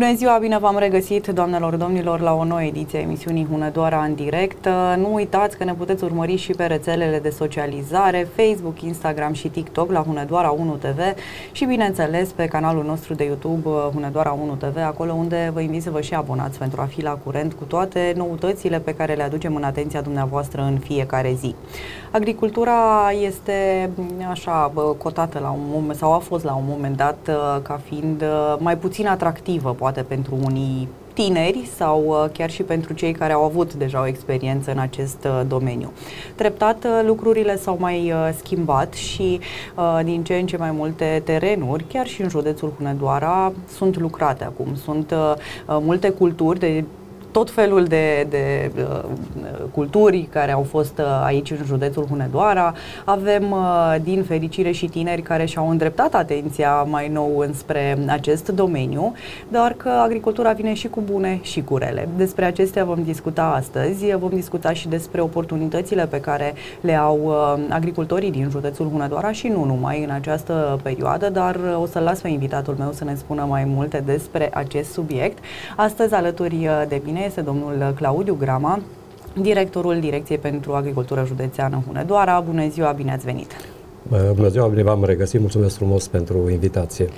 Bună ziua, bine v-am regăsit, doamnelor, domnilor, la o nouă ediție a emisiunii Hunedoara în direct. Nu uitați că ne puteți urmări și pe rețelele de socializare, Facebook, Instagram și TikTok la Hunedoara 1 TV și, bineînțeles, pe canalul nostru de YouTube Hunedoara 1 TV, acolo unde vă invit să vă și abonați pentru a fi la curent cu toate noutățile pe care le aducem în atenția dumneavoastră în fiecare zi. Agricultura este așa cotată la un moment, sau a fost la un moment dat ca fiind mai puțin atractivă poate pentru unii tineri sau uh, chiar și pentru cei care au avut deja o experiență în acest uh, domeniu. Treptat uh, lucrurile s-au mai schimbat și din ce în ce mai multe terenuri, chiar și în județul Hunedoara, sunt lucrate acum. Sunt multe culturi de tot felul de, de uh, culturi care au fost uh, aici în județul Hunedoara. Avem, uh, din fericire, și tineri care și-au îndreptat atenția mai nou înspre acest domeniu, dar că agricultura vine și cu bune și cu rele. Despre acestea vom discuta astăzi. Vom discuta și despre oportunitățile pe care le au uh, agricultorii din județul Hunedoara și nu numai în această perioadă, dar uh, o să las pe invitatul meu să ne spună mai multe despre acest subiect. Astăzi, alături uh, de mine, mine este domnul Claudiu Grama, directorul Direcției pentru Agricultură Județeană Hunedoara. Bună ziua, bine ați venit! Bună ziua, bine v-am regăsit, mulțumesc frumos pentru invitație.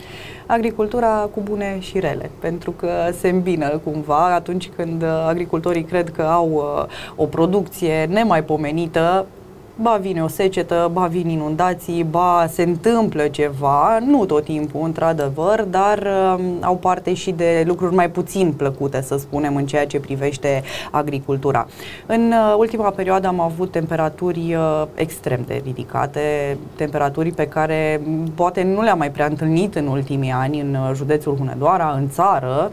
Agricultura cu bune și rele, pentru că se îmbină cumva atunci când agricultorii cred că au uh, o producție nemaipomenită, ba vine o secetă, ba vin inundații, ba se întâmplă ceva, nu tot timpul, într-adevăr, dar uh, au parte și de lucruri mai puțin plăcute, să spunem, în ceea ce privește agricultura. În uh, ultima perioadă am avut temperaturi uh, extrem de ridicate, temperaturi pe care poate nu le-am mai prea întâlnit în ultimii ani în uh, județul Hunedoara, în țară,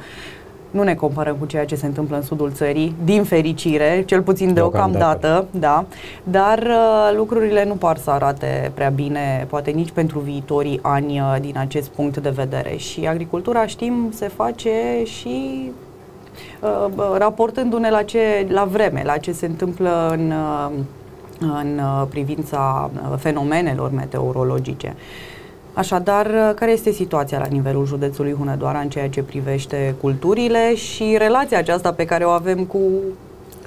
nu ne comparăm cu ceea ce se întâmplă în sudul țării, din fericire, cel puțin deocamdată, da, dar uh, lucrurile nu par să arate prea bine, poate nici pentru viitorii ani uh, din acest punct de vedere. Și agricultura, știm, se face și uh, raportându-ne la, ce, la vreme, la ce se întâmplă în, uh, în uh, privința uh, fenomenelor meteorologice. Așadar, care este situația la nivelul județului Hunedoara în ceea ce privește culturile și relația aceasta pe care o avem cu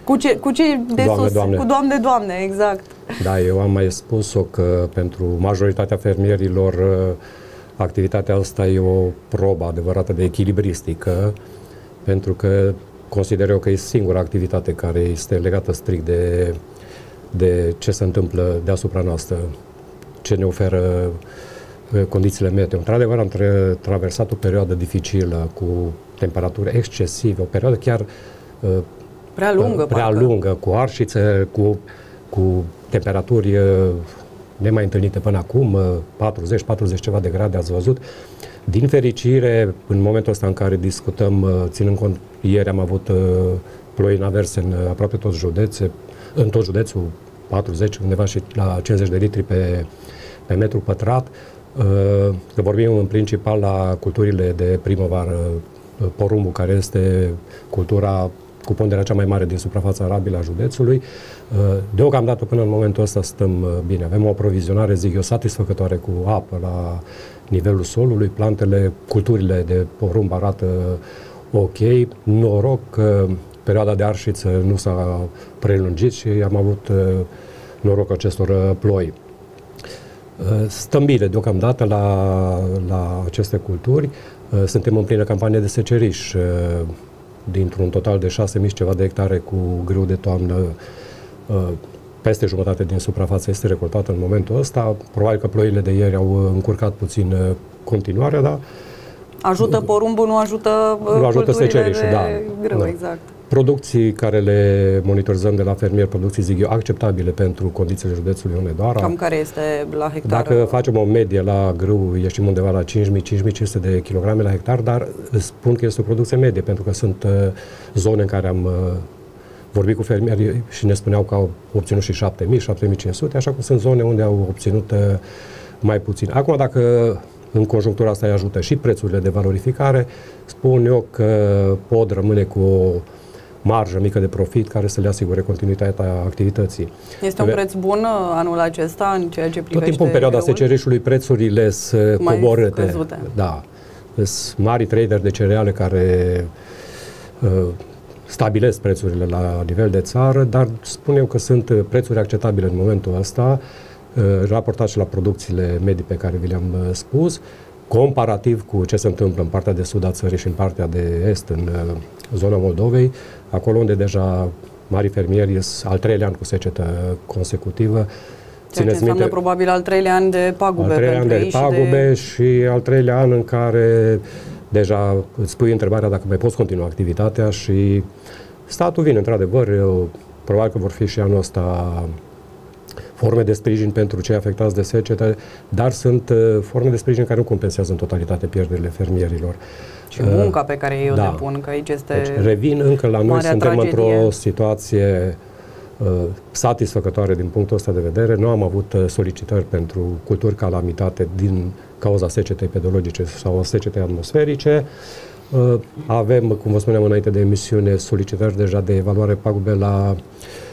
cu ce, cu ce de doamne, sus, doamne. cu doamne, doamne, exact. Da, eu am mai spus-o că pentru majoritatea fermierilor uh, activitatea asta e o probă adevărată de echilibristică, pentru că consider eu că e singura activitate care este legată strict de, de ce se întâmplă deasupra noastră, ce ne oferă uh, condițiile meteo. Într-adevăr, am tra- traversat o perioadă dificilă cu temperaturi excesive, o perioadă chiar uh, prea lungă, prea parcă. lungă cu arșițe, cu, cu temperaturi uh, nemai întâlnite până acum, 40, 40 ceva de grade, ați văzut. Din fericire, în momentul ăsta în care discutăm, ținând cont, ieri am avut ploi în avers în aproape toți județe, în tot județul, 40, undeva și la 50 de litri pe, pe metru pătrat. Că vorbim în principal la culturile de primăvară, porumbul, care este cultura cu ponderea cea mai mare din suprafața arabilă a județului. Deocamdată, până în momentul ăsta, stăm bine. Avem o aprovizionare, zic eu, satisfăcătoare cu apă la nivelul solului. Plantele, culturile de porumb arată ok. Noroc că perioada de arșiță nu s-a prelungit și am avut noroc acestor ploi. Uh, stăm bine deocamdată la, la aceste culturi. Uh, suntem în plină campanie de seceriș. Uh, dintr-un total de 6.000 ceva de hectare cu grâu de toamnă, peste jumătate din suprafață este recoltată în momentul ăsta. Probabil că ploile de ieri au încurcat puțin continuarea, dar Ajută porumbul, nu ajută Nu ajută secerișul, da. Grâu, da. exact producții care le monitorizăm de la fermier, producții, zic eu, acceptabile pentru condițiile județului Hunedoara. Cam care este la hectar? Dacă facem o medie la grâu, ieșim undeva la 5.000-5.500 de kilograme la hectar, dar spun că este o producție medie, pentru că sunt uh, zone în care am uh, vorbit cu fermieri și ne spuneau că au obținut și 7.000, 7.500, așa cum sunt zone unde au obținut uh, mai puțin. Acum, dacă în conjunctura asta îi ajută și prețurile de valorificare, spun eu că pot rămâne cu o marjă mică de profit care să le asigure continuitatea activității. Este un preț bun uh, anul acesta în ceea ce privește Tot timpul în perioada secerișului prețurile sunt coborâte. Scăzute. Da. sunt mari trader de cereale care uh, stabilesc prețurile la nivel de țară, dar spun eu că sunt prețuri acceptabile în momentul ăsta, uh, raportat și la producțiile medii pe care vi le-am uh, spus, comparativ cu ce se întâmplă în partea de sud a țării și în partea de est, în uh, zona Moldovei, acolo unde deja mari fermieri sunt al treilea an cu secetă consecutivă, Ceea ce înseamnă minte, probabil al treilea an de pagube Al treilea an de pagube de... și al treilea an în care deja îți pui întrebarea dacă mai poți continua activitatea și statul vine, într-adevăr, probabil că vor fi și anul ăsta forme de sprijin pentru cei afectați de secetă, dar sunt uh, forme de sprijin care nu compensează în totalitate pierderile fermierilor. Și munca pe care eu da. depun, că aici este deci, revin încă la noi, suntem într-o situație uh, satisfăcătoare din punctul ăsta de vedere. Nu am avut uh, solicitări pentru culturi calamitate din cauza secetei pedologice sau secetei atmosferice. Uh, avem, cum vă spuneam înainte de emisiune, solicitări deja de evaluare pagube la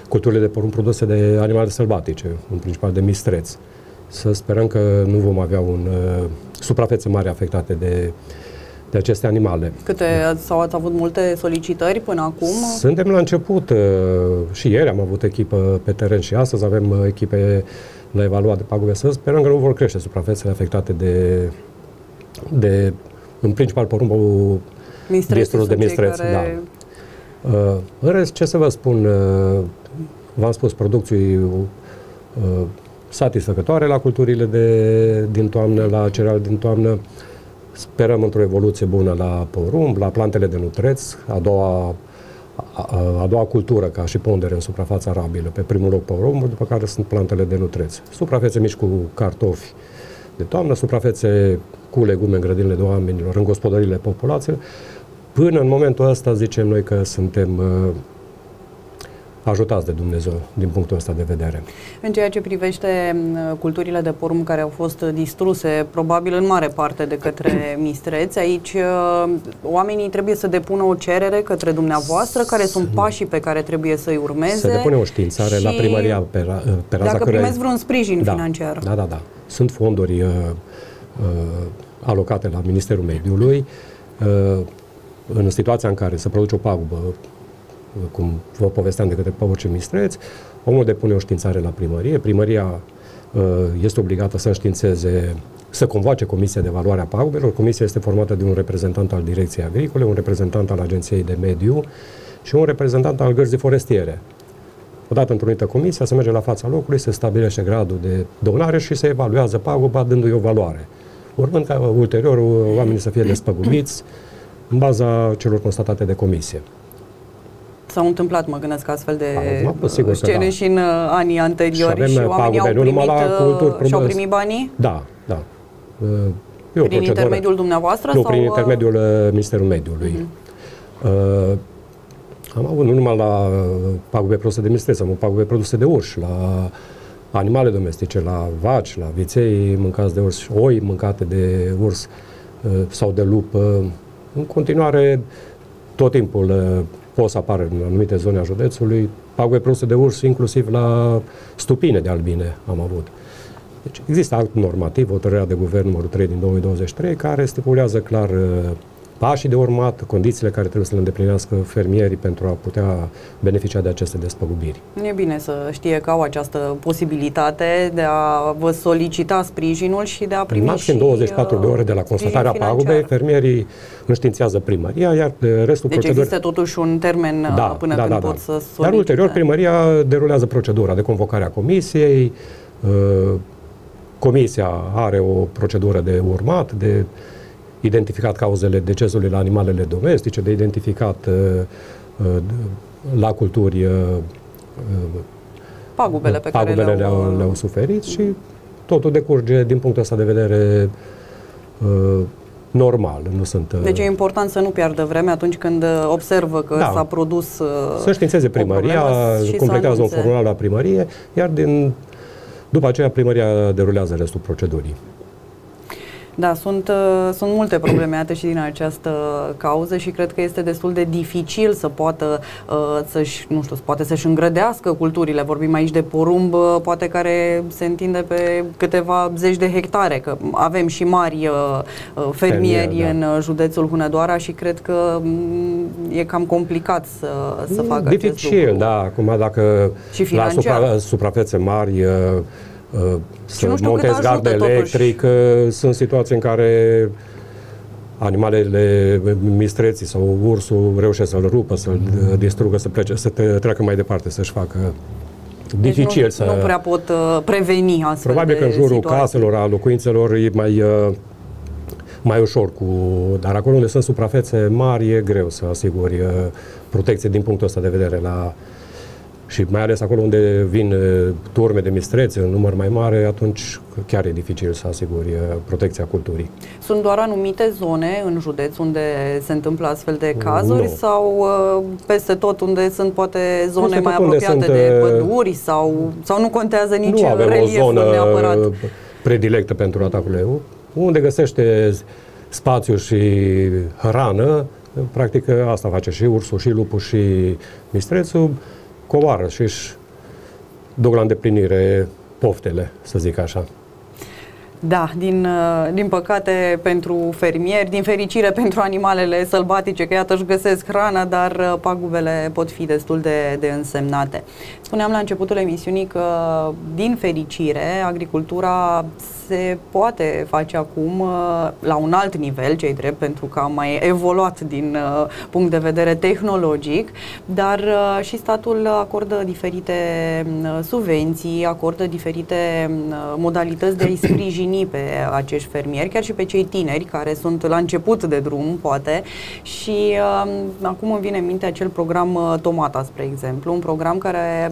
culturile de porumb produse de animale sălbatice, în principal de mistreți. Să sperăm că nu vom avea un uh, suprafețe mari afectate de de aceste animale. Câte sau ați avut multe solicitări până acum? Suntem la început. Uh, și ieri am avut echipă pe teren și astăzi avem uh, echipe la evaluat de pagube. Să sperăm că nu vor crește suprafețele afectate de, de în principal porumbul distrus de mistreți. Care... Da. Uh, în rest, ce să vă spun, uh, v-am spus, producții uh, satisfăcătoare la culturile de, din toamnă, la cereale din toamnă. Sperăm într-o evoluție bună la porumb, la plantele de nutreț, a doua, a, a doua cultură ca și pondere în suprafața arabilă. Pe primul loc porumb, după care sunt plantele de nutreț. Suprafețe mici cu cartofi de toamnă, suprafețe cu legume în grădinile de oamenilor, în gospodările populației. Până în momentul ăsta zicem noi că suntem uh, ajutați de Dumnezeu din punctul ăsta de vedere. În ceea ce privește culturile de porumb care au fost distruse, probabil în mare parte de către mistreți, aici uh, oamenii trebuie să depună o cerere către dumneavoastră, care sunt pașii pe care trebuie să-i urmeze. Să depune o științare la primăria pe, pe raza Dacă primesc vreun sprijin da, financiar. Da, da, da. Sunt fonduri uh, uh, alocate la Ministerul Mediului. Uh, în situația în care se produce o pagubă cum vă povesteam de către Păvurce Mistreț, omul depune o științare la primărie, primăria uh, este obligată să înștiințeze să convoace Comisia de Evaluare a Pagubelor. Comisia este formată de un reprezentant al Direcției Agricole, un reprezentant al Agenției de Mediu și un reprezentant al Gărzii Forestiere. Odată întrunită comisia, se merge la fața locului, se stabilește gradul de donare și se evaluează paguba dându-i o valoare. Urmând ca ulterior oamenii să fie despăgubiți în baza celor constatate de comisie. S-au întâmplat, mă gândesc, astfel de sigur scene da. și în uh, anii anteriori și, și oamenii au primit, la uh, culturi, și-au primit banii? Da, da. Uh, e prin intermediul dumneavoastră? Nu, sau? prin intermediul Ministerului Mediului. Uh-huh. Uh, am avut nu numai la pagube produse de mistrețe, am avut pagube produse de urși, la animale domestice, la vaci, la viței mâncați de urs, oi mâncate de urs sau de lup. În continuare, tot timpul pot să apară în anumite zone a județului, pagube produse de urs, inclusiv la stupine de albine am avut. Deci există act normativ, hotărârea de guvern numărul 3 din 2023, care stipulează clar uh, pașii de urmat, condițiile care trebuie să le îndeplinească fermierii pentru a putea beneficia de aceste despăgubiri. E bine să știe că au această posibilitate de a vă solicita sprijinul și de a primi Maxim și, 24 de ore de la constatarea pagubei, fermierii înștiințează primăria, iar restul deci proceduri... există totuși un termen da, până da, când da, pot da. să solicite. Dar ulterior primăria derulează procedura de convocare a comisiei, uh, comisia are o procedură de urmat, de identificat cauzele decesului la animalele domestice, de identificat uh, uh, la culturi uh, pagubele pe pagubele care le-au, le-au, le-au suferit și totul decurge din punctul ăsta de vedere normal, nu sunt... Deci e important să nu piardă vreme atunci când observă că da. s-a produs Să științeze primăria, completează un formular la primărie, iar din, după aceea primăria derulează restul procedurii. Da, sunt, uh, sunt multe probleme iată și din această cauză și cred că este destul de dificil să poată uh, să-și, nu știu, poate să-și îngrădească culturile. Vorbim aici de porumb, uh, poate care se întinde pe câteva zeci de hectare, că avem și mari uh, uh fermieri Fermier, da. în județul Hunedoara și cred că mm, e cam complicat să, să facă Dificil, acest lucru. da. Acum dacă și la supra, suprafețe mari uh, Uh, să montezi gard electric. Totuși. Uh, sunt situații în care animalele, mistreții sau ursul reușesc să-l rupă, să-l mm. distrugă, să, plece, să te treacă mai departe, să-și facă deci dificil nu, să... Nu prea pot uh, preveni astfel Probabil de că în jurul situații. caselor, a locuințelor e mai, uh, mai ușor cu... Dar acolo unde sunt suprafețe mari e greu să asiguri uh, protecție din punctul ăsta de vedere la și mai ales acolo unde vin turme de mistrețe în număr mai mare, atunci chiar e dificil să asiguri protecția culturii. Sunt doar anumite zone în județ unde se întâmplă astfel de cazuri nu. sau peste tot unde sunt poate zone peste mai apropiate sunt, de păduri sau, sau nu contează nici nu avem relieful o zonă neapărat? predilectă pentru atacurile. Unde găsește spațiu și hrană, practic asta face și ursul, și lupul, și mistrețul, coboară și își duc la îndeplinire poftele, să zic așa. Da, din, uh, din păcate pentru fermieri, din fericire pentru animalele sălbatice, că iată își găsesc hrană, dar uh, pagubele pot fi destul de, de însemnate. Spuneam la începutul emisiunii că, din fericire, agricultura se poate face acum uh, la un alt nivel, cei drept, pentru că a mai evoluat din punct de vedere tehnologic, dar și statul acordă diferite subvenții, acordă diferite modalități de a-i sprijini sprijini pe acești fermieri, chiar și pe cei tineri care sunt la început de drum, poate. Și uh, acum îmi vine în minte acel program uh, Tomata, spre exemplu, un program care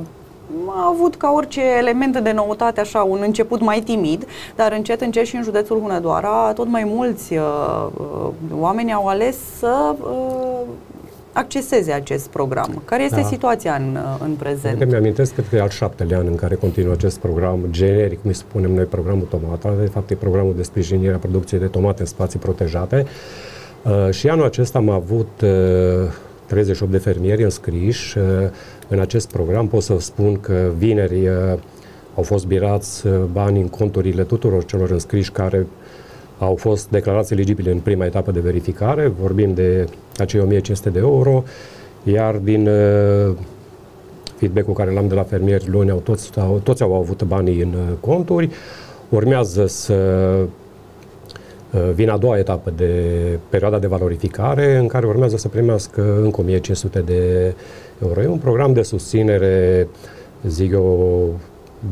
a avut ca orice element de noutate așa un început mai timid, dar încet încet și în județul Hunedoara tot mai mulți uh, uh, oameni au ales să uh, acceseze acest program. Care este da. situația în, în prezent? Că mi-amintesc, cred că e al șaptele an în care continuă acest program generic, cum îi spunem noi, programul Tomata. De fapt, e programul de sprijinire a producției de tomate în spații protejate. Uh, și anul acesta am avut uh, 38 de fermieri înscriși uh, în acest program. Pot să spun că vineri uh, au fost birați uh, bani în conturile tuturor celor înscriși care au fost declarați eligibile în prima etapă de verificare, vorbim de acei 1500 de euro, iar din uh, feedback-ul care l-am de la fermieri luni, au toți, au, toți au avut banii în uh, conturi. Urmează să uh, vină a doua etapă de perioada de valorificare, în care urmează să primească încă 1500 de euro. E un program de susținere, zic eu,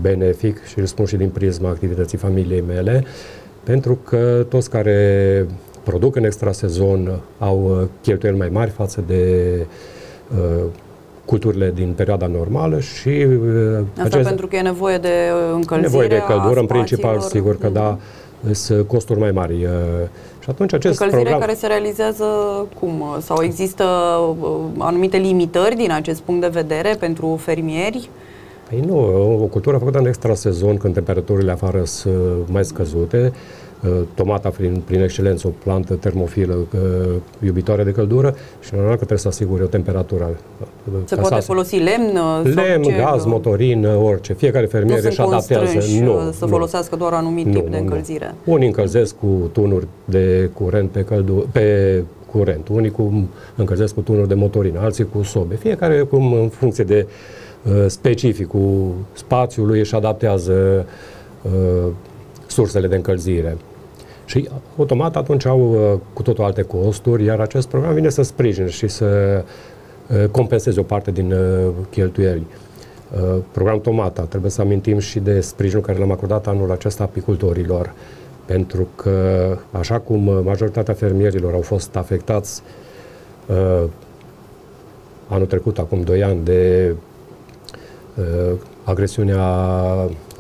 benefic și îl spun și din prisma activității familiei mele, pentru că toți care produc în extrasezon au uh, cheltuieli mai mari față de uh, culturile din perioada normală și... Uh, Asta acest, pentru că e nevoie de încălzire Nevoie de căldură, în principal, sigur că mm. da, sunt costuri mai mari. Uh, și atunci acest Încălzire program... care se realizează cum? Sau există anumite limitări din acest punct de vedere pentru fermieri? Păi nu, o cultură făcută în extrasezon, când temperaturile afară sunt mai scăzute, uh, tomata prin, prin excelență, o plantă termofilă uh, iubitoare de căldură și normal că trebuie să asigure o temperatură. Uh, Se poate să folosi lemn? Lemn, ce, gaz, motorin, orice. Fiecare fermier își adaptează. Nu, să folosească doar anumit nu, tip de încălzire. Nu. Unii încălzesc cu tunuri de curent pe, căldu- pe curent, unii cu încălzesc cu tunuri de motorină, alții cu sobe. Fiecare cum în funcție de uh, Uh, specificul spațiului își adaptează uh, sursele de încălzire. Și automat atunci au uh, cu totul alte costuri, iar acest program vine să sprijine și să compenseze o parte din cheltuieli. Programul Tomata, trebuie să amintim și de sprijinul care l-am acordat anul acesta apicultorilor, pentru că, așa cum majoritatea fermierilor au fost afectați anul trecut, acum 2 ani, de Uh, agresiunea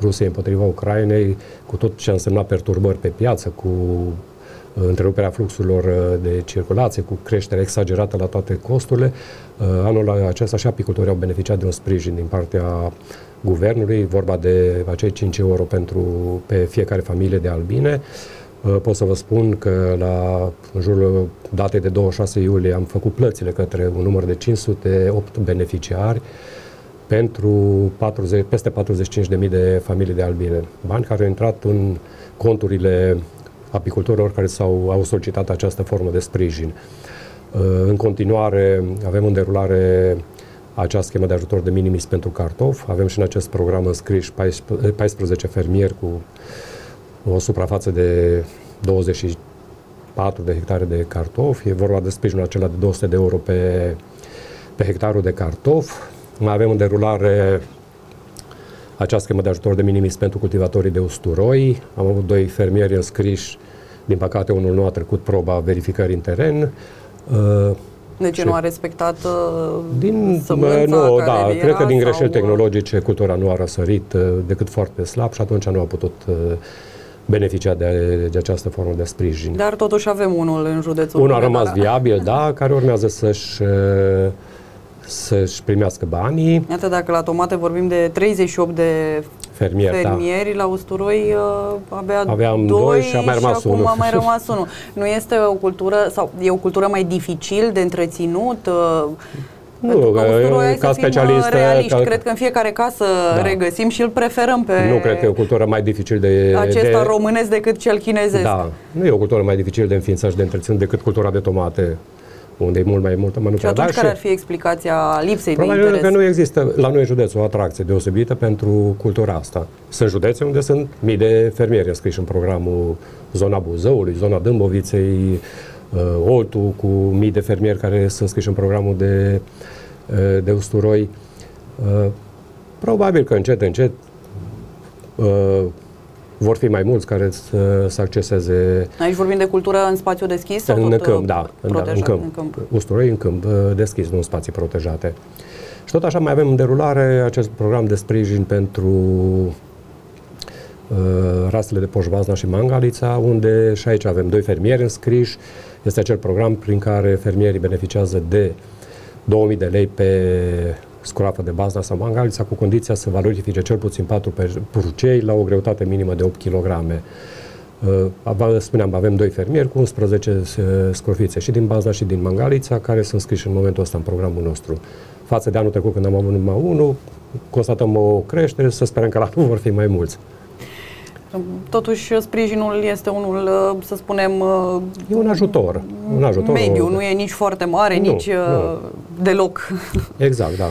Rusiei împotriva Ucrainei, cu tot ce a însemnat perturbări pe piață, cu uh, întreruperea fluxurilor uh, de circulație, cu creșterea exagerată la toate costurile. Anul acesta și apicultorii au beneficiat de un sprijin din partea guvernului, vorba de acei 5 euro pentru, pe fiecare familie de albine. Uh, pot să vă spun că la în jurul datei de 26 iulie am făcut plățile către un număr de 508 beneficiari pentru 40, peste 45.000 de familii de albine. Bani care au intrat în conturile apicultorilor care s-au au solicitat această formă de sprijin. Uh, în continuare avem în derulare această schemă de ajutor de minimis pentru cartof. Avem și în acest program înscriși 14 fermieri cu o suprafață de 24 de hectare de cartofi. E vorba de sprijinul acela de 200 de euro pe, pe hectarul de cartof. Mai avem în derulare această schemă de ajutor de minimis pentru cultivatorii de usturoi. Am avut doi fermieri înscriși, din păcate unul nu a trecut proba verificării în teren. Uh, de ce nu a respectat uh, din, nu, da, cred că din greșeli sau... tehnologice cultura nu a răsărit uh, decât foarte slab și atunci nu a putut beneficia de, de această formă de sprijin. Dar totuși avem unul în județul Unul a rămas viabil, da, care urmează să-și să-și primească banii. Iată, dacă la tomate vorbim de 38 de fermieri, da. fermieri da. la usturoi uh, abia Aveam doi, doi și a mai rămas și unul. a mai rămas unul. Nu este o cultură, sau e o cultură mai dificil de întreținut? Uh, nu, că usturoi, ca specialist, realiști, ca... cred că în fiecare casă da. regăsim și îl preferăm pe Nu cred că e o cultură mai dificil de acesta de... românesc decât cel chinezesc. Da, nu e o cultură mai dificil de înființat și de întreținut decât cultura de tomate unde e mult mai multă manufactură. Și atunci care ar fi explicația lipsei Probabil de interes? că nu există la noi județ o atracție deosebită pentru cultura asta. Sunt județe unde sunt mii de fermieri înscriși în programul zona Buzăului, zona Dâmboviței, uh, Oltu, cu mii de fermieri care sunt înscriși în programul de, uh, de usturoi. Uh, probabil că încet, încet uh, vor fi mai mulți care să, să acceseze... Aici vorbim de cultură în spațiu deschis sau în tot câmp, uh, da, protejat, da, în câmp. În câmp. Usturoi în câmp uh, deschis, nu în spații protejate. Și tot așa mai avem în derulare acest program de sprijin pentru uh, rasele de poșvazna și mangalița, unde și aici avem doi fermieri înscriși. Este acel program prin care fermierii beneficiază de 2000 de lei pe scroafă de bază sau mangalița cu condiția să valorifice cel puțin 4 purcei la o greutate minimă de 8 kg. Uh, spuneam, avem doi fermieri cu 11 uh, scrofițe și din baza și din mangalița care sunt scriși în momentul ăsta în programul nostru. Față de anul trecut când am avut numai unul, constatăm o creștere, să sperăm că la nu vor fi mai mulți. Totuși, sprijinul este unul, uh, să spunem... E un ajutor. Un ajutor mediu, nu e nici foarte mare, nu, nici nu. deloc. Exact, da.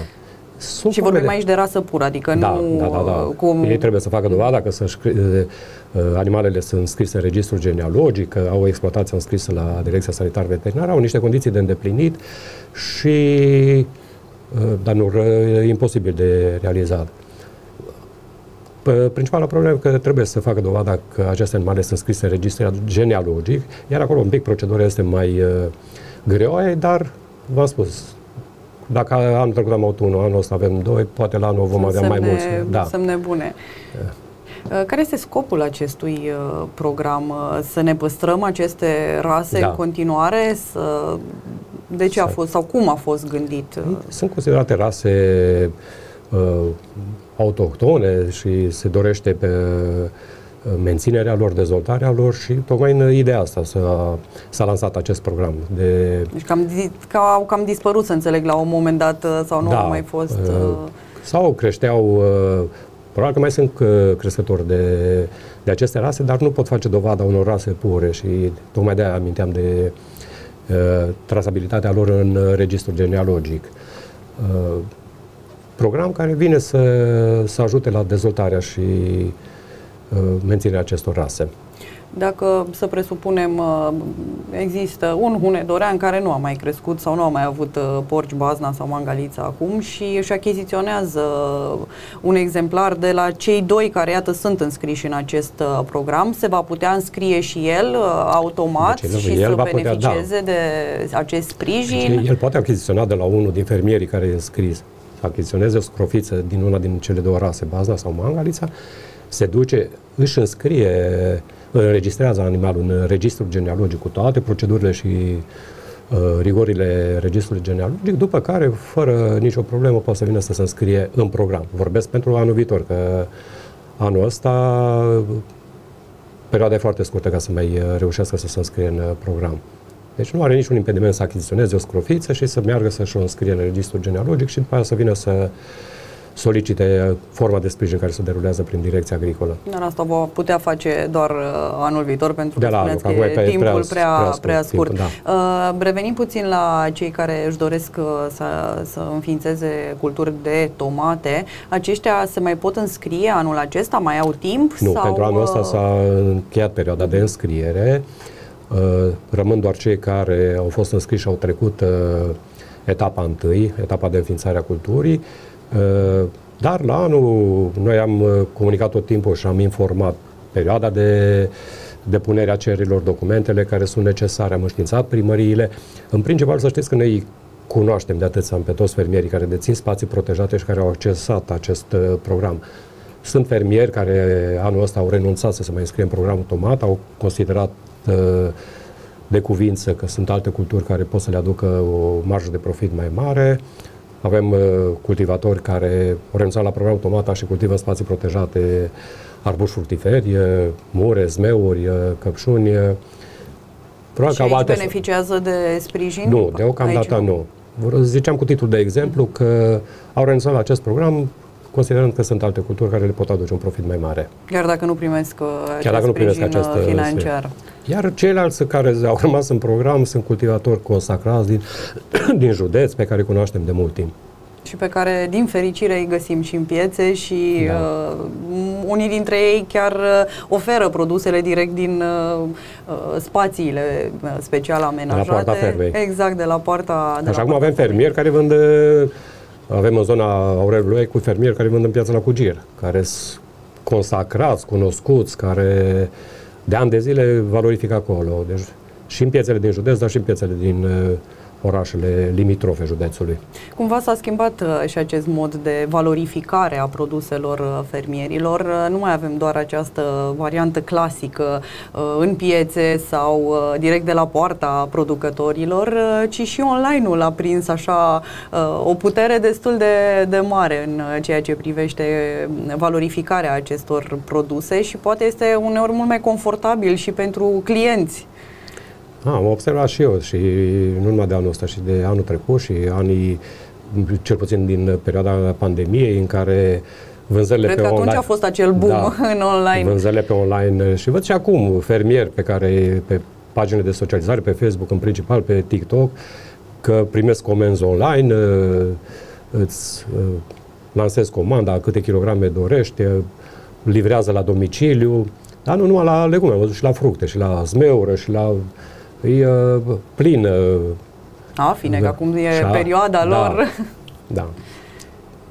Sunt și vorbim de... aici de rasă pură, adică da, nu... Da, da, da. Cum... Ei trebuie să facă dovada că sunt scri... Uh, animalele sunt înscrise în registrul genealogic, că au o exploatație înscrisă la Direcția Sanitar Veterinară, au niște condiții de îndeplinit și uh, dar nu, e imposibil de realizat. Principala problemă că trebuie să facă dovada că aceste animale sunt scrise în registrul genealogic, iar acolo un pic procedura este mai uh, greoaie, dar v-am spus, dacă anul trecut am avut unul, anul ăsta avem doi, poate la anul vom Sunt avea semne, mai mulți. Da. Semne bune. Yeah. Care este scopul acestui uh, program? Uh, să ne păstrăm aceste rase da. în continuare? Să... De ce a fost sau cum a fost gândit? Sunt considerate rase uh, autohtone și se dorește pe uh, menținerea lor, dezvoltarea lor și tocmai în ideea asta s-a, s-a lansat acest program. De... Deci cam, că au cam dispărut, să înțeleg, la un moment dat uh, sau nu da, au mai fost... Uh, uh, sau creșteau, uh, probabil că mai sunt uh, crescători de, de aceste rase, dar nu pot face dovada unor rase pure și tocmai de-aia aminteam de uh, trasabilitatea lor în uh, registru genealogic. Uh, program care vine să, să ajute la dezvoltarea și uh, Uh, menținerea acestor rase. Dacă să presupunem uh, există un hunedorean care nu a mai crescut sau nu a mai avut uh, porci bazna sau mangalița acum și își achiziționează un exemplar de la cei doi care iată sunt înscriși în acest program, se va putea înscrie și el automat deci, și el să beneficieze putea, da. de acest sprijin? Deci, el poate achiziționa de la unul din fermierii care e înscris să achiziționeze o scrofiță din una din cele două rase, bazna sau mangalița, se duce, își înscrie, înregistrează animalul în registrul genealogic cu toate procedurile și uh, rigorile registrului genealogic, după care, fără nicio problemă, poate să vină să se înscrie în program. Vorbesc pentru anul viitor, că anul ăsta perioada e foarte scurtă ca să mai reușească să se înscrie în program. Deci nu are niciun impediment să achiziționeze o scrofiță și să meargă să-și o înscrie în registrul genealogic și după aceea să vină să solicite forma de sprijin care se derulează prin direcția agricolă. Dar asta va putea face doar uh, anul viitor pentru de că spuneți că e pe timpul prea, prea, scurt. Prea scurt. Timp, da. uh, revenim puțin la cei care își doresc uh, să, să înființeze culturi de tomate. Aceștia se mai pot înscrie anul acesta? Mai au timp? Nu, sau, pentru anul ăsta uh, s-a încheiat perioada de înscriere. Uh, rămân doar cei care au fost înscriși și au trecut uh, etapa întâi, etapa de înființare a culturii. Uh, dar la anul noi am comunicat tot timpul și am informat perioada de depunere a cererilor, documentele care sunt necesare, am înștiințat primăriile. În principal să știți că noi cunoaștem de atâția pe toți fermierii care dețin spații protejate și care au accesat acest program. Sunt fermieri care anul ăsta au renunțat să se mai înscrie în programul automat, au considerat de cuvință că sunt alte culturi care pot să le aducă o marjă de profit mai mare. Avem uh, cultivatori care au renunțat la programul tomata și cultivă spații protejate, arbuși fructiferi, uh, mure, zmeuri, uh, căpșuni. Probabil și aici alte beneficiază de sprijin? Nu, deocamdată aici nu. nu. Ziceam cu titlul de exemplu că au renunțat la acest program considerând că sunt alte culturi care le pot aduce un profit mai mare. Chiar dacă nu primesc acest Chiar dacă nu primesc acest financiar. Iar ceilalți care au rămas în program sunt cultivatori consacrați din, din județ pe care îi cunoaștem de mult timp și pe care, din fericire, îi găsim și în piețe și da. uh, unii dintre ei chiar uh, oferă produsele direct din uh, uh spațiile uh, special amenajate. De la poarta fermei. Exact, de la poarta... De Așa cum avem fermieri care vând avem în zona Aurelului cu fermieri care vând în piața la Cugir, care sunt consacrați, cunoscuți, care de ani de zile valorifică acolo. Deci și în piețele din județ, dar și în piețele din orașele limitrofe județului. Cumva s-a schimbat uh, și acest mod de valorificare a produselor uh, fermierilor. Uh, nu mai avem doar această variantă clasică în piețe sau direct de la poarta producătorilor, ci și online-ul a prins așa o putere destul de, de mare în ceea ce privește valorificarea acestor produse și poate este uneori mult mai confortabil și pentru clienți Ah, am observat și eu și nu numai de anul ăsta, și de anul trecut și anii, cel puțin din perioada pandemiei, în care vânzările Cred pe că online... atunci a fost acel boom da, în online. Vânzările pe online și văd și acum fermieri pe care pe pagine de socializare, pe Facebook în principal, pe TikTok, că primesc comenzi online, uh, îți uh, lansezi comanda, câte kilograme dorești, uh, livrează la domiciliu, dar nu numai la legume, am văzut și la fructe, și la zmeură, și la e uh, plină. A, fine, da. că acum e și perioada da, lor. Da.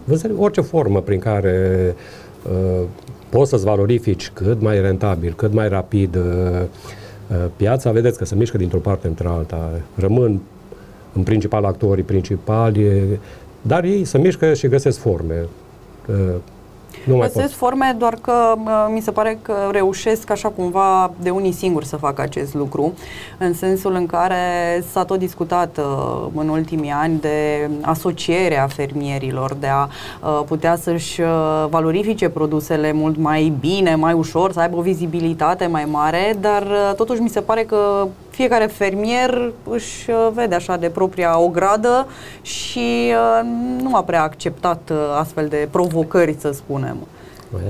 Vânzări, orice formă prin care uh, poți să-ți valorifici cât mai rentabil, cât mai rapid uh, uh, piața, vedeți că se mișcă dintr-o parte într-alta. Rămân în principal actorii principali, dar ei se mișcă și găsesc forme. Uh, nu mai Găsesc pot. forme, doar că mi se pare că reușesc așa cumva de unii singuri să facă acest lucru, în sensul în care s-a tot discutat uh, în ultimii ani de asocierea fermierilor, de a uh, putea să-și uh, valorifice produsele mult mai bine, mai ușor, să aibă o vizibilitate mai mare, dar totuși mi se pare că fiecare fermier își vede așa de propria ogradă și nu a prea acceptat astfel de provocări, să spunem.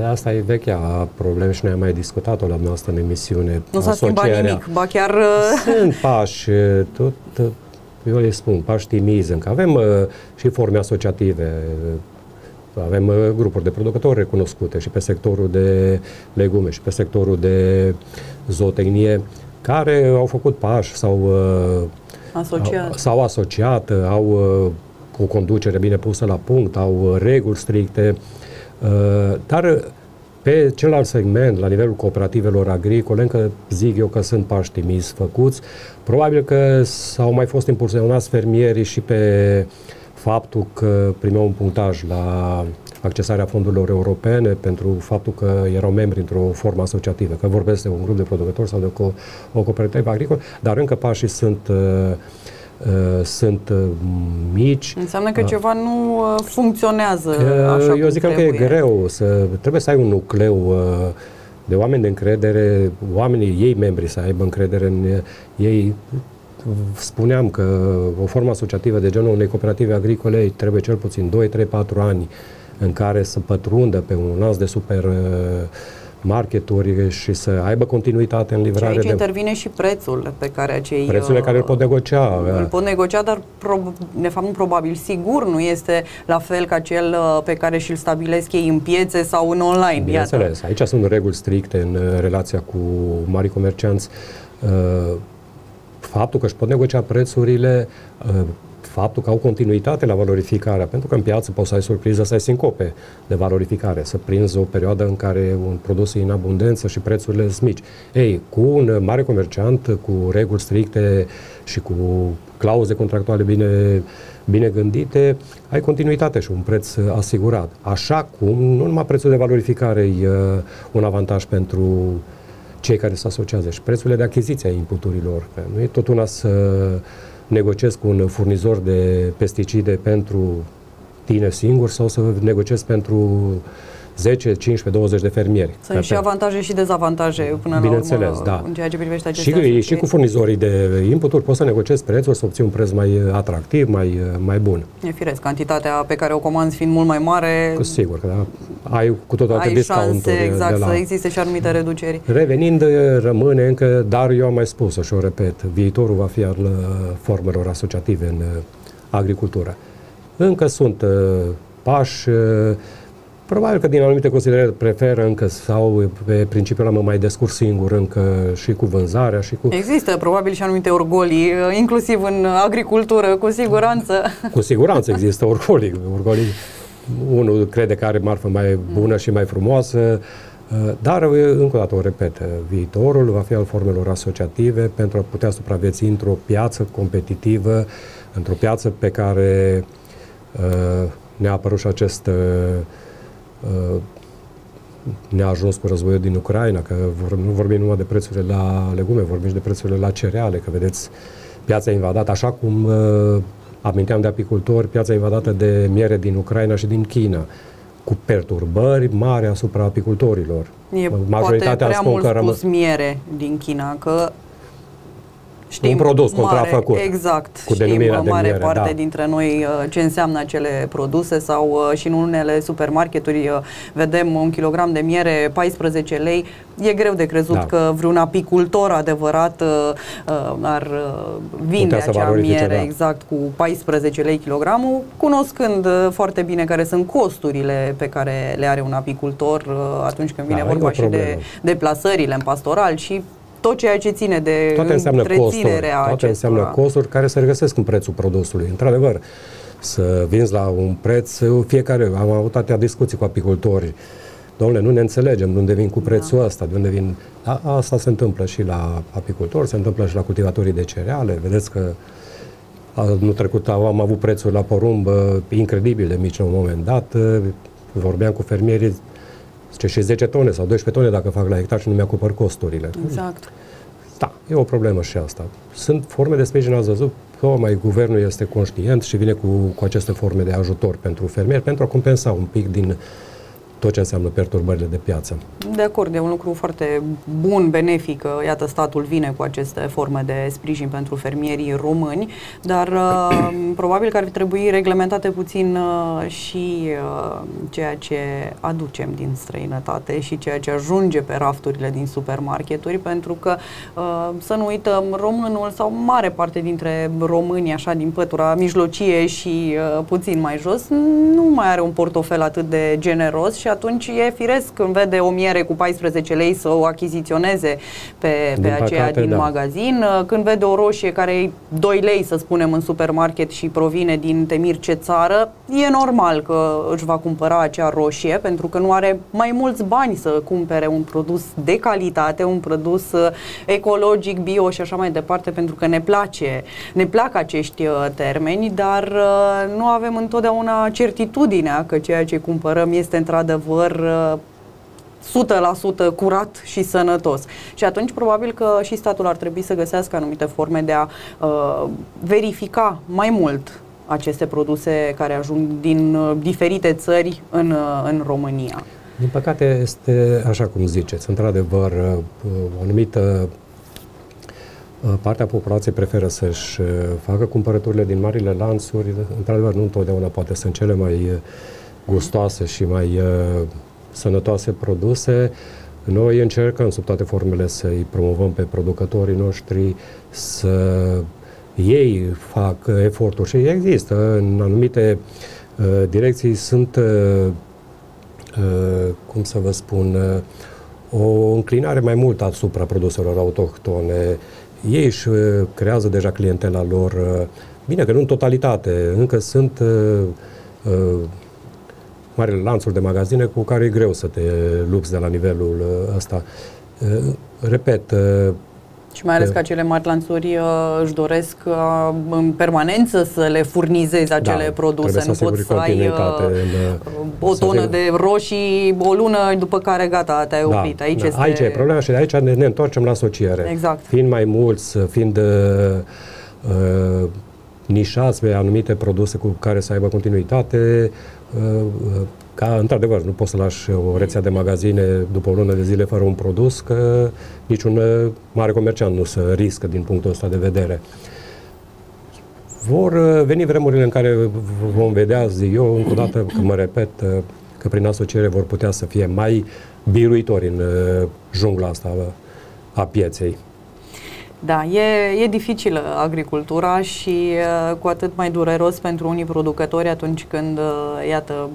Asta e vechea problemă și noi am mai discutat-o la noastră în emisiune. Nu s-a schimbat nimic, ba chiar... Uh, Sunt pași, tot, eu le spun, pași timiză, că avem uh, și forme asociative, avem uh, grupuri de producători recunoscute și pe sectorul de legume și pe sectorul de zootehnie, care au făcut pași sau uh, asociat. s-au asociat, au uh, o conducere bine pusă la punct, au reguli stricte, Uh, dar pe celălalt segment, la nivelul cooperativelor agricole, încă zic eu că sunt pași timizi făcuți. Probabil că s-au mai fost impulsionați fermierii și pe faptul că primeau un punctaj la accesarea fondurilor europene pentru faptul că erau membri într-o formă asociativă, că vorbesc de un grup de producători sau de co- o cooperativă agricolă, dar încă pașii sunt uh, Uh, sunt uh, mici. Înseamnă că uh, ceva nu funcționează așa Eu zic că e greu să... Trebuie să ai un nucleu de oameni de încredere, oamenii ei membri să aibă încredere în ei. Spuneam că o formă asociativă de genul unei cooperative agricole trebuie cel puțin 2, 3, 4 ani în care să pătrundă pe un lanț de super uh, marketuri și să aibă continuitate în livrare. Și aici de... intervine și prețul pe care acei... Prețurile care îl pot negocia. Îl uh, pot negocia, dar pro, de fapt nu probabil, sigur nu este la fel ca cel uh, pe care și-l stabilesc ei în piețe sau în online. Bineînțeles, Iată. aici sunt reguli stricte în uh, relația cu mari comercianți. Faptul că își pot negocia prețurile faptul că au continuitate la valorificarea, pentru că în piață poți să ai surpriză, să ai sincope de valorificare, să prinzi o perioadă în care un produs e în abundență și prețurile sunt mici. Ei, cu un mare comerciant, cu reguli stricte și cu clauze contractuale bine, bine gândite, ai continuitate și un preț asigurat. Așa cum nu numai prețul de valorificare e uh, un avantaj pentru cei care se asociază și prețurile de achiziție a inputurilor. Nu e tot una să negociez cu un furnizor de pesticide pentru tine singur sau să negociez pentru 10, 15, 20 de fermieri. Sunt și avantaje și dezavantaje până Bineînțeles, la urmă da. în ceea ce privește aceste și, aspecte. și cu furnizorii de inputuri poți să negociezi prețuri, să obții un preț mai atractiv, mai, mai bun. E firesc, cantitatea pe care o comanzi fiind mult mai mare... Cu sigur, că da. ai cu totul alte discounturi. exact, de la... să existe și anumite reduceri. Revenind, rămâne încă, dar eu am mai spus-o și o repet, viitorul va fi al uh, formelor asociative în uh, agricultură. Încă sunt uh, pași Probabil că din anumite considerări preferă încă sau pe principiul am mai descurs singur încă și cu vânzarea și cu... Există probabil și anumite orgolii, inclusiv în agricultură, cu siguranță. Cu siguranță există orgolii. orgolii unul crede că are marfă mai bună și mai frumoasă, dar, încă o dată o repet, viitorul va fi al formelor asociative pentru a putea supraviețui într-o piață competitivă, într-o piață pe care ne-a apărut și acest Uh, ne-a ajuns cu războiul din Ucraina, că vor, nu vorbim numai de prețurile la legume, vorbim și de prețurile la cereale, că vedeți piața invadată, așa cum uh, aminteam de apicultori, piața invadată de miere din Ucraina și din China, cu perturbări mari asupra apicultorilor. E Majoritatea poate prea mult spus miere din China, că Știm un produs mare, contrafăcut. Exact. Cu denumirea știm de mare miere, parte da. dintre noi uh, ce înseamnă acele produse sau uh, și în unele supermarketuri uh, vedem un kilogram de miere 14 lei. E greu de crezut da. că vreun apicultor adevărat ar vinde acea miere da. exact cu 14 lei kilogramul, cunoscând foarte bine care sunt costurile pe care le are un apicultor atunci când vine da, vorba și de deplasările în pastoral și tot ceea ce ține de toate înseamnă costuri, toate înseamnă costuri care se regăsesc în prețul produsului. Într-adevăr, să vinzi la un preț, fiecare, am avut atâtea discuții cu apicultori, domnule, nu ne înțelegem de unde vin cu prețul da. ăsta, de unde vin... A, asta se întâmplă și la apicultori, se întâmplă și la cultivatorii de cereale, vedeți că anul trecut am avut prețuri la porumb incredibil de mici la un moment dat, vorbeam cu fermierii, Zice, și 10 tone sau 12 tone dacă fac la hectar și nu mi-acopăr costurile. Exact. Da, e o problemă și asta. Sunt forme de sprijin, ați văzut, mai guvernul este conștient și vine cu, cu aceste forme de ajutor pentru fermieri pentru a compensa un pic din uh, tot ce înseamnă perturbările de piață. De acord, e un lucru foarte bun, benefic. Iată, statul vine cu aceste forme de sprijin pentru fermierii români, dar uh, probabil că ar trebui reglementate puțin uh, și uh, ceea ce aducem din străinătate și ceea ce ajunge pe rafturile din supermarketuri, pentru că uh, să nu uităm, românul sau mare parte dintre români, așa, din pătura mijlocie și uh, puțin mai jos, nu mai are un portofel atât de generos și atunci e firesc când vede o miere cu 14 lei să o achiziționeze pe, pe din aceea păcate, din da. magazin. Când vede o roșie care e 2 lei, să spunem, în supermarket și provine din temir ce țară, e normal că își va cumpăra acea roșie pentru că nu are mai mulți bani să cumpere un produs de calitate, un produs uh, ecologic, bio și așa mai departe, pentru că ne place, ne plac acești uh, termeni, dar uh, nu avem întotdeauna certitudinea că ceea ce cumpărăm este într-adevăr într-adevăr 100% curat și sănătos. Și atunci probabil că și statul ar trebui să găsească anumite forme de a uh, verifica mai mult aceste produse care ajung din uh, diferite țări în, uh, în România. Din păcate este așa cum ziceți, într-adevăr, o anumită partea populației preferă să-și facă cumpărăturile din marile lanțuri, într-adevăr nu întotdeauna poate sunt cele mai gustoase și mai sănătoase produse, noi încercăm sub toate formele să-i promovăm pe producătorii noștri, să ei fac eforturi și există în anumite uh, direcții sunt, uh, uh, cum să vă spun, uh, o înclinare mai mult asupra produselor autohtone. Ei își uh, creează deja clientela lor, uh, bine că nu în totalitate, încă sunt uh, marile lanțuri de magazine cu care e greu să te lupți de la nivelul uh, ăsta. Uh, repet, uh, și mai ales că acele mari lanțuri uh, își doresc uh, în permanență să le furnizeze acele da, produse. Nu poți să ai uh, în, o tonă să de roșii o lună, după care gata, te-ai da, oprit. Aici, da. este... aici e problema și de aici ne, ne întoarcem la asociere. Exact. Fiind mai mulți, fiind uh, uh, nișați pe anumite produse cu care să aibă continuitate, ca într-adevăr nu poți să lași o rețea de magazine după o lună de zile fără un produs, că niciun uh, mare comerciant nu să riscă din punctul ăsta de vedere. Vor uh, veni vremurile în care vom vedea, zic eu, încă o dată, că mă repet, uh, că prin asociere vor putea să fie mai biruitori în jungla asta a pieței. Da, e, e dificilă agricultura și uh, cu atât mai dureros pentru unii producători atunci când, uh, iată,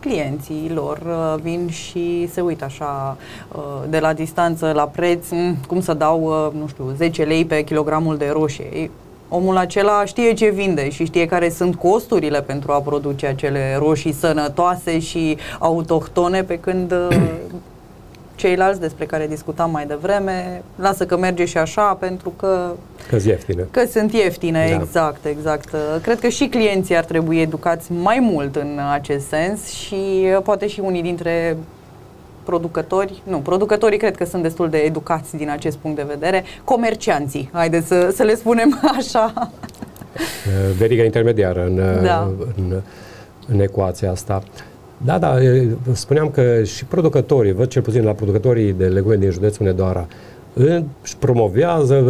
clienții lor uh, vin și se uită așa uh, de la distanță la preț, mm, cum să dau, uh, nu știu, 10 lei pe kilogramul de roșie. Omul acela știe ce vinde și știe care sunt costurile pentru a produce acele roșii sănătoase și autohtone, pe când ceilalți despre care discutam mai devreme, lasă că merge și așa pentru că... Că sunt ieftine. Că sunt ieftine, da. exact, exact. Cred că și clienții ar trebui educați mai mult în acest sens și uh, poate și unii dintre producători, nu, producătorii cred că sunt destul de educați din acest punct de vedere, comercianții, haideți să, să le spunem așa. Uh, veriga intermediară în, da. Uh, în, în ecuația asta. Da, da, spuneam că și producătorii, văd cel puțin la producătorii de legume din județul Nedoara, își promovează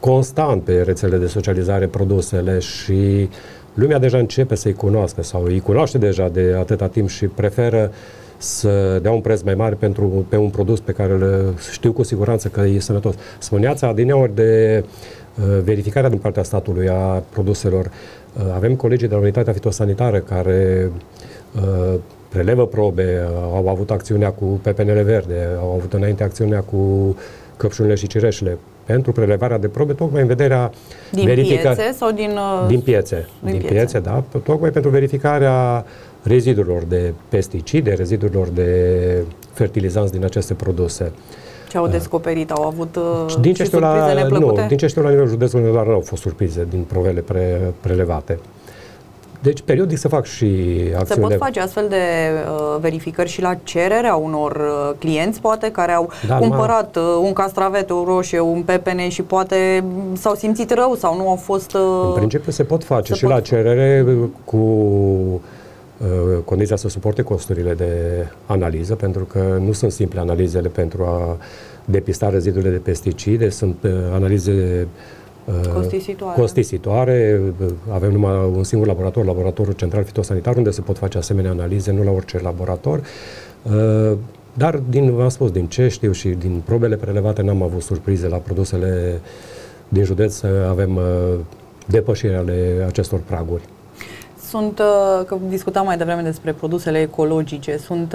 constant pe rețele de socializare produsele și lumea deja începe să-i cunoască sau îi cunoaște deja de atâta timp și preferă să dea un preț mai mare pentru, pe un produs pe care îl știu cu siguranță că e sănătos. Spuneați adineori de uh, verificarea din partea statului a produselor. Uh, avem colegii de la Unitatea Fitosanitară care Uh, prelevă probe, uh, au avut acțiunea cu pepenele verde, au avut înainte acțiunea cu căpșunile și cireșele pentru prelevarea de probe, tocmai în vederea din verifica... piețe sau din... Uh, din piețe. Din, din piețe. piețe, da. Tocmai pentru verificarea rezidurilor de pesticide, rezidurilor de fertilizanți din aceste produse. Ce au descoperit? Au avut din ce și surprize la, neplăcute? Nu, din ce știu la nivelul județului doar nu au fost surprize din provele pre, prelevate. Deci, periodic să fac și acțiune. Se pot face astfel de uh, verificări și la cererea unor uh, clienți, poate, care au da, cumpărat uh, un castravete, o roșie, un pepene și poate s-au simțit rău sau nu au fost... Uh, În principiu se pot face se și pot... la cerere cu uh, condiția să suporte costurile de analiză, pentru că nu sunt simple analizele pentru a depista rezidurile de pesticide, sunt uh, analize Uh, costisitoare. costisitoare. Avem numai un singur laborator, laboratorul central fitosanitar, unde se pot face asemenea analize, nu la orice laborator. Uh, dar, din, v-am spus, din ce știu și din probele prelevate, n-am avut surprize la produsele din județ, avem uh, depășirea ale acestor praguri. Sunt, că discutam mai devreme despre produsele ecologice, sunt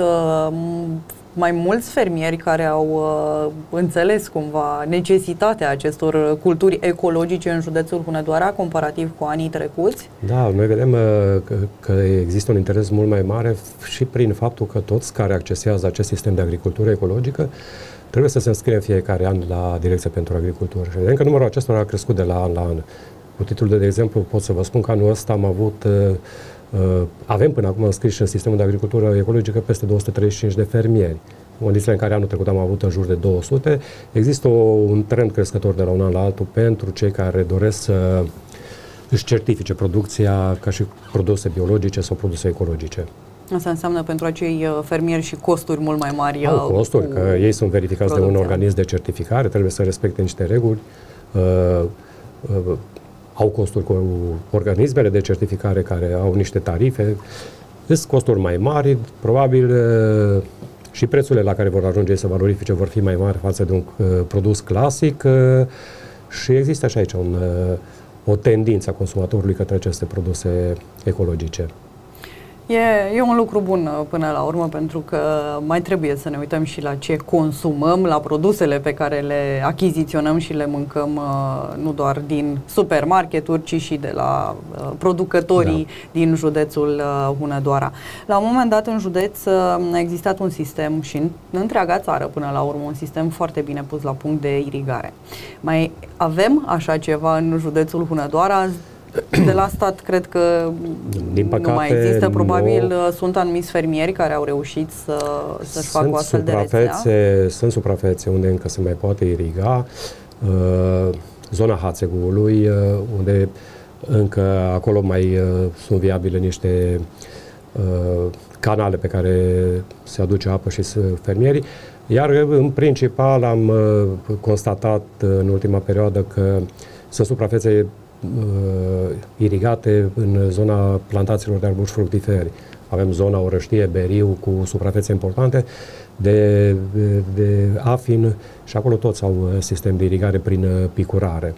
mai mulți fermieri care au uh, înțeles cumva necesitatea acestor culturi ecologice în județul Hunedoara comparativ cu anii trecuți? Da, noi vedem uh, că, că există un interes mult mai mare și prin faptul că toți care accesează acest sistem de agricultură ecologică trebuie să se înscrie în fiecare an la Direcția pentru Agricultură. Și vedem că numărul acestora a crescut de la an la an. Cu titlul de, de exemplu, pot să vă spun că anul ăsta am avut uh, Uh, avem până acum înscris în sistemul de agricultură ecologică peste 235 de fermieri. În condițiile în care anul trecut am avut în jur de 200, există o, un trend crescător de la un an la altul pentru cei care doresc să își certifice producția ca și produse biologice sau produse ecologice. Asta înseamnă pentru acei uh, fermieri și costuri mult mai mari. Au uh, costuri, că ei sunt verificați producția. de un organism de certificare, trebuie să respecte niște reguli. Uh, uh, au costuri cu organismele de certificare care au niște tarife. Sunt costuri mai mari, probabil uh, și prețurile la care vor ajunge să valorifice vor fi mai mari față de un uh, produs clasic uh, și există și aici un, uh, o tendință a consumatorului către aceste produse ecologice. E, e un lucru bun uh, până la urmă pentru că mai trebuie să ne uităm și la ce consumăm, la produsele pe care le achiziționăm și le mâncăm uh, nu doar din supermarketuri, ci și de la uh, producătorii da. din județul Hunedoara. La un moment dat în județ a existat un sistem și în întreaga țară până la urmă un sistem foarte bine pus la punct de irigare. Mai avem așa ceva în județul Hunedoara? De la stat cred că Din păcate, nu mai există. Probabil nu... Uh, sunt anumiți fermieri care au reușit să, să-și facă o astfel de rețea. Sunt suprafețe unde încă se mai poate iriga. Uh, zona Hațegului, uh, unde încă acolo mai sunt viabile niște canale pe care se aduce apă și fermierii. Iar în principal am constatat în ultima perioadă că sunt suprafețe uh, irigate în zona plantațiilor de arbuși fructiferi. Avem zona Orăștie, Beriu, cu suprafețe importante de, de, de afin și acolo toți au uh, sistem de irigare prin uh, picurare.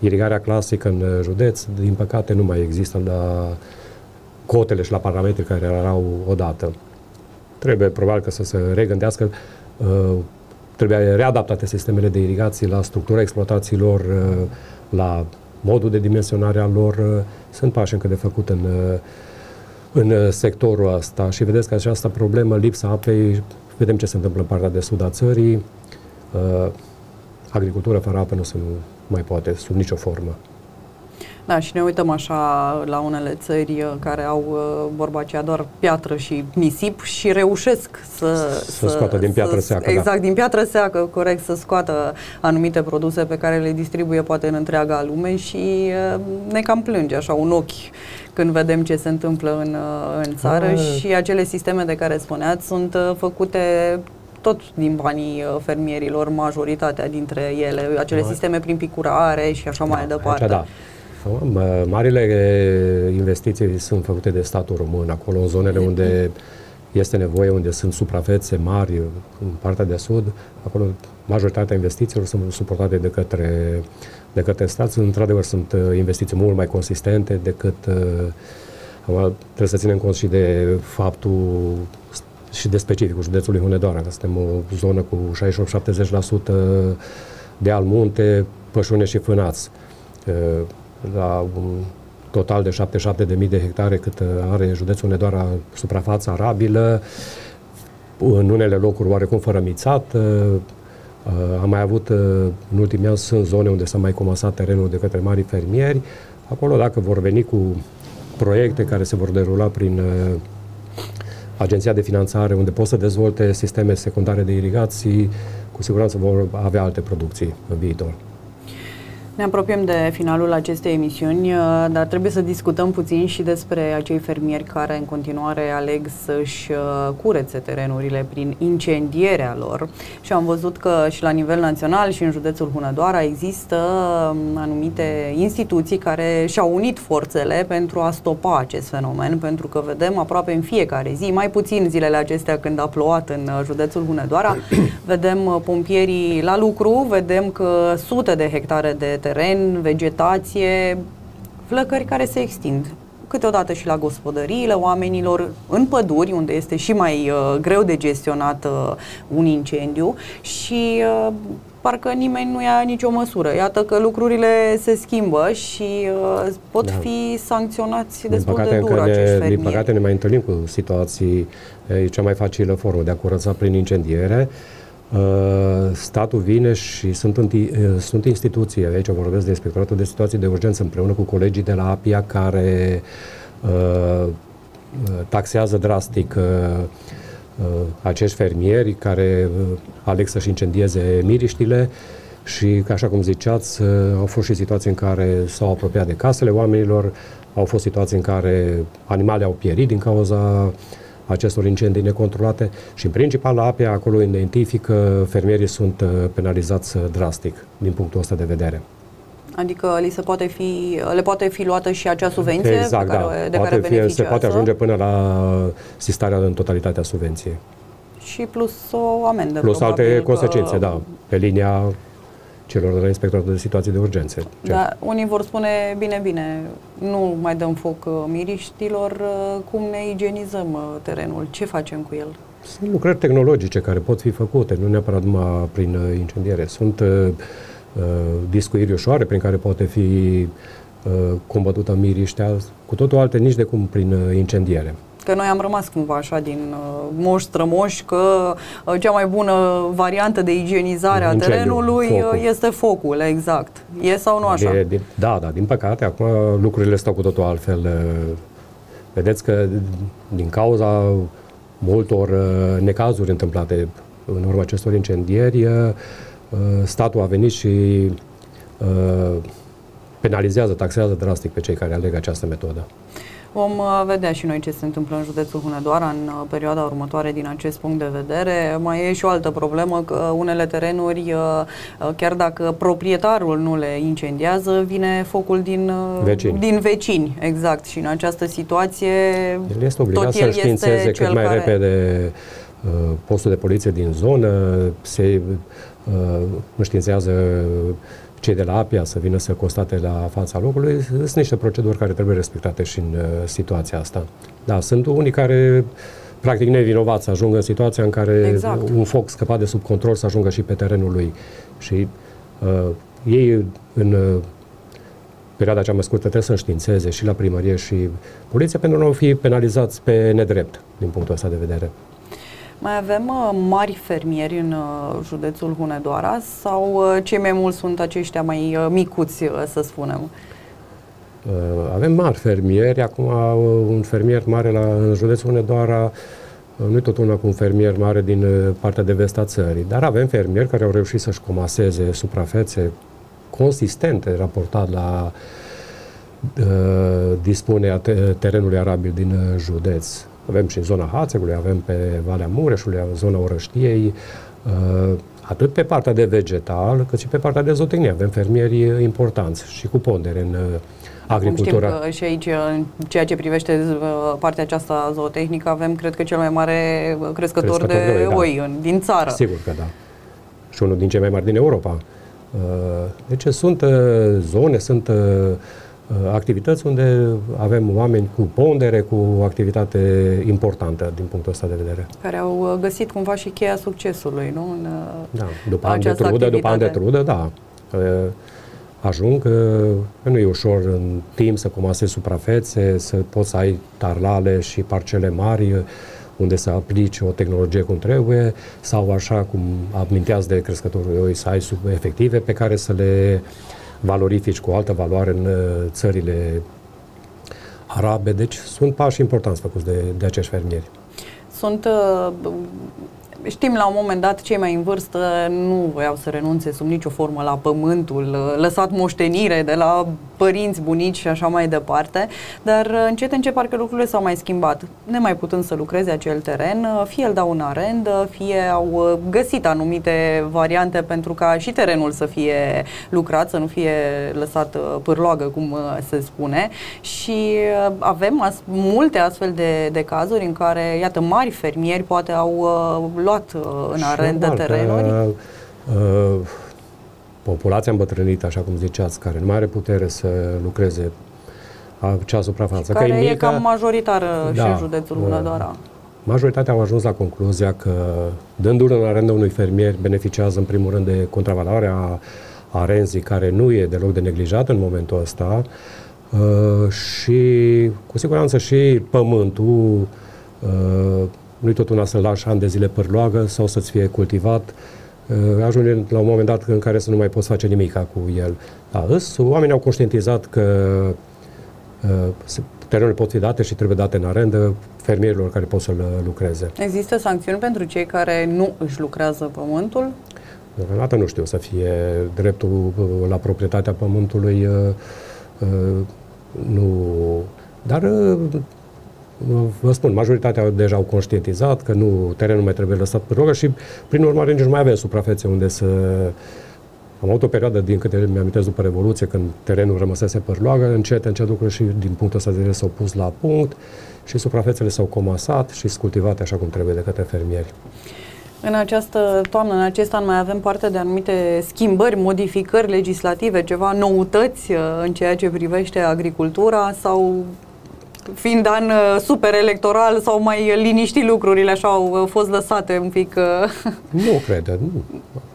Irigarea clasică în uh, județ, din păcate, nu mai există la cotele și la parametri care erau odată. Trebuie probabil că să se regândească trebuie readaptate sistemele de irigații la structura exploatațiilor, la modul de dimensionare a lor, uh, sunt pași încă de făcut în, uh, în uh, sectorul ăsta și vedeți că această problemă, lipsa apei, vedem ce se întâmplă în partea de sud a țării, agricultura fără apă nu se mai poate sub nicio formă. Da, și ne uităm așa la unele țări uh, care au uh, vorba aceea doar piatră și nisip și reușesc să... Să, să scoată din piatră să, seacă, da. Exact, da. din piatră seacă, corect, să scoată anumite produse pe care le distribuie poate în întreaga lume și uh, ne cam plânge așa un ochi când vedem ce se întâmplă în, în țară A. și acele sisteme de care spuneați sunt făcute tot din banii fermierilor, majoritatea dintre ele, acele A. sisteme prin picurare și așa da, mai departe. Aici, da. Marile investiții sunt făcute de statul român, acolo în zonele unde este nevoie, unde sunt suprafețe mari, în partea de sud, acolo majoritatea investițiilor sunt suportate de către, de către stat. Într-adevăr, sunt uh, investiții mult mai consistente decât uh, trebuie să ținem cont și de faptul și de specificul județului Hunedoara, că suntem o zonă cu 68-70% de almunte, pășune și fânați. Uh, la un total de 77.000 de hectare cât are județul Nedoara suprafața arabilă, în unele locuri oarecum fără mițat. Uh, am mai avut uh, în ultimii ani sunt zone unde s-a mai comasat terenul de către mari fermieri. Acolo dacă vor veni cu proiecte care se vor derula prin uh, agenția de finanțare unde pot să dezvolte sisteme secundare de irigații, cu siguranță vor avea alte producții în viitor. Ne apropiem de finalul acestei emisiuni, uh, dar trebuie să discutăm puțin și despre acei fermieri care în continuare aleg să-și uh, curețe terenurile prin incendierea lor. Și am văzut că și la nivel național și în județul Hunedoara există um, anumite instituții care și-au unit forțele pentru a stopa acest fenomen, pentru că vedem aproape în fiecare zi, mai puțin zilele acestea când a plouat în uh, județul Hunedoara, vedem pompierii la lucru, vedem că sute de hectare de teren, vegetație, flăcări care se extind câteodată și la gospodăriile oamenilor, în păduri, unde este și mai uh, greu de gestionat uh, un incendiu și uh, parcă nimeni nu ia nicio măsură. Iată că lucrurile se schimbă și uh, pot da. fi sancționați destul păcate, de dur acești fermieri. Din păcate ne mai întâlnim cu situații, e cea mai facilă formă de a curăța prin incendiere. Uh, Uh, statul vine și sunt, uh, sunt instituții, aici vorbesc de Inspectoratul de Situații de Urgență împreună cu colegii de la APIA care uh, taxează drastic acești fermieri care aleg să-și incendieze miriștile și, așa cum ziceați, au fost și situații în care s-au apropiat de casele oamenilor, au fost situații în care animale au pierit din cauza acestor incendii necontrolate și în principal la APIA acolo identifică fermierii sunt uh, penalizați uh, drastic din punctul ăsta de vedere. Adică li se poate fi, le poate fi luată și acea subvenție exact, pe care, da. de poate care fi, Se poate ajunge până la sistarea în totalitatea subvenției. Și plus o amendă. Plus alte consecințe, că... da, pe linia celor de la inspectorul de situații de urgențe. Da, unii vor spune, bine, bine, nu mai dăm foc uh, miriștilor, uh, cum ne igienizăm uh, terenul, ce facem cu el? Sunt lucrări tehnologice care pot fi făcute, nu neapărat numai prin incendiere. Sunt uh, discuiri ușoare prin care poate fi uh, combătută miriștea, cu totul alte nici de cum prin uh, incendiere. Că noi am rămas cumva așa din uh, moș strămoși că uh, cea mai bună variantă de igienizare a terenului uh, focul. este focul, exact. E sau nu așa? De, de, da, da, din păcate, acum lucrurile stau cu totul altfel. Uh, vedeți că din cauza multor uh, necazuri întâmplate în urma acestor incendieri, uh, statul a venit și penalizează, taxează drastic pe cei care aleg această metodă. Vom uh, vedea și noi ce se întâmplă în județul Hunedoara în uh, perioada următoare din acest punct de vedere. Mai e și o altă problemă că unele terenuri, uh, chiar dacă proprietarul nu le incendiază, vine focul din vecini. Din vecini exact. Și în această situație el este obligat să științeze cât mai care... repede postul de poliție din zonă, se înștiințează cei de la APIA să vină să constate la fața locului, sunt niște proceduri care trebuie respectate și în uh, situația asta. Da, sunt unii care practic nevinovați să ajungă în situația în care exact. un foc scăpat de sub control să ajungă și pe terenul lui. Și uh, ei în uh, perioada cea mai scurtă trebuie să înștiințeze și la primărie și poliția pentru a nu fi penalizați pe nedrept din punctul ăsta de vedere. Mai avem uh, mari fermieri în uh, județul Hunedoara sau uh, cei mai mulți sunt aceștia mai uh, micuți, uh, să spunem? Uh, avem mari fermieri, acum uh, un fermier mare la, în județul Hunedoara uh, nu e tot una cu un fermier mare din uh, partea de vest a țării, dar avem fermieri care au reușit să-și comaseze suprafețe consistente raportat la uh, dispunerea terenului arabil din uh, județ. Avem și în zona Hațegului, avem pe Valea Mureșului, în zona Orăștiei, uh, atât pe partea de vegetal, cât și pe partea de zootehnie. Avem fermieri importanți și cu pondere în uh, agricultura. Cum știm că și aici, în ceea ce privește uh, partea aceasta zootehnică, avem, cred că, cel mai mare crescător, crescător de, de oi, da. oi în, din țară. Sigur că da. Și unul din cei mai mari din Europa. Deci sunt zone, sunt Uh, activități unde avem oameni cu pondere, cu activitate importantă din punctul ăsta de vedere. Care au uh, găsit cumva și cheia succesului, nu? În, uh, da, după ani de trudă, activitate. după ani de trudă, da. Ajung că nu e ușor în timp să comasezi suprafețe, să poți să ai tarlale și parcele mari unde să aplici o tehnologie cum trebuie sau așa cum aminteați de crescătorul să ai sub efective pe care să le uh, valorifici cu o altă valoare în uh, țările arabe. Deci sunt pași importanți făcuți de, de acești fermieri. Sunt uh, Știm, la un moment dat, cei mai în vârstă nu voiau să renunțe sub nicio formă la pământul, lăsat moștenire de la părinți, bunici și așa mai departe, dar încet, încet parcă lucrurile s-au mai schimbat. Nemai putând să lucreze acel teren, fie îl dau în arendă, fie au găsit anumite variante pentru ca și terenul să fie lucrat, să nu fie lăsat pârloagă, cum se spune. Și avem as- multe astfel de, de cazuri în care, iată, mari fermieri poate au luat luat uh, în arendă terenuri? Că, uh, populația îmbătrânită, așa cum ziceați, care nu mai are putere să lucreze acea suprafață. Care că e, mică, e cam majoritară da, și în județul Hunedoara. Uh, majoritatea au ajuns la concluzia că dându-l în arendă unui fermier beneficiază în primul rând de contravaloarea arenzii care nu e deloc de neglijat în momentul ăsta uh, și cu siguranță și pământul uh, nu-i tot una să-l lași ani de zile părloagă sau să-ți fie cultivat. Uh, ajunge la un moment dat în care să nu mai poți face nimic cu el. Da, îs, oamenii au conștientizat că uh, terenurile pot fi date și trebuie date în arendă fermierilor care pot să-l lucreze. Există sancțiuni pentru cei care nu își lucrează pământul? Deocamdată nu știu să fie dreptul uh, la proprietatea pământului nu... Dar vă spun, majoritatea deja au conștientizat că nu, terenul mai trebuie lăsat pe rogă și, prin urmare, nici nu mai avem suprafețe unde să... Am avut o perioadă, din câte mi amintesc după Revoluție, când terenul rămăsese părloagă, încet, încet lucrurile și din punctul ăsta de vedere s-au pus la punct și suprafețele s-au comasat și sunt cultivate așa cum trebuie de către fermieri. În această toamnă, în acest an, mai avem parte de anumite schimbări, modificări legislative, ceva noutăți uh, în ceea ce privește agricultura sau fiind an uh, super electoral sau mai liniști lucrurile, așa au uh, fost lăsate un pic... Nu cred, nu.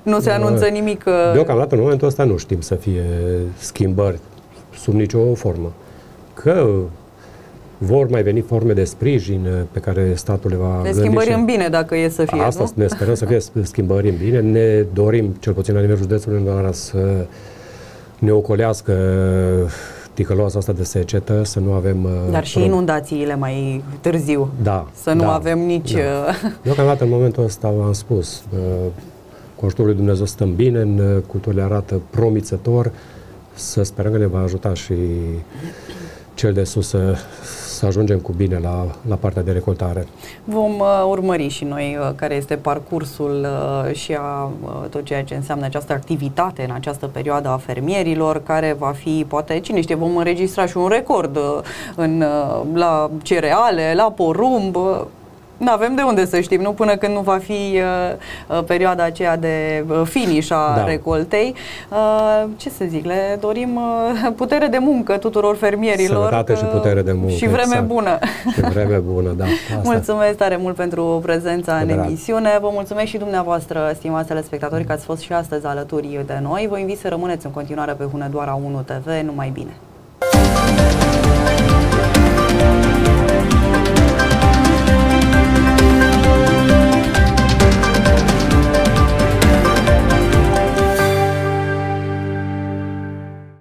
Nu se anunță nimic... Deocamdată, în momentul ăsta, nu știm să fie schimbări sub nicio formă. Că vor mai veni forme de sprijin uh, pe care statul le va De schimbări în bine, dacă e să fie, Asta nu? ne sperăm să fie schimbări în bine. Ne dorim, cel puțin la nivelul județului, doar să ne ocolească ticăloasa asta de secetă, să nu avem... Uh, Dar și inundațiile mai târziu. Da. Să nu da, avem nici... Da. Uh, Deocamdată, în momentul ăsta, am spus, cu ajutorul lui Dumnezeu stăm bine, în culturile arată promițător, să sperăm că ne va ajuta și cel de sus să, să ajungem cu bine la, la partea de recoltare. Vom uh, urmări și noi uh, care este parcursul uh, și a uh, tot ceea ce înseamnă această activitate în această perioadă a fermierilor, care va fi, poate, cine știe, vom înregistra și un record uh, în, uh, la cereale, la porumb, uh, nu avem de unde să știm, nu până când nu va fi uh, uh, perioada aceea de uh, finish a da. recoltei. Uh, ce să zic, le dorim uh, putere de muncă tuturor fermierilor. Sănătate și putere de muncă. Și vreme exact. bună. Și vreme bună, da. Asta. Mulțumesc tare mult pentru prezența de în drag. emisiune. Vă mulțumesc și dumneavoastră, stimați telespectatori, că ați fost și astăzi alături de noi. Vă invit să rămâneți în continuare pe Hunedoara 1 TV. Numai bine!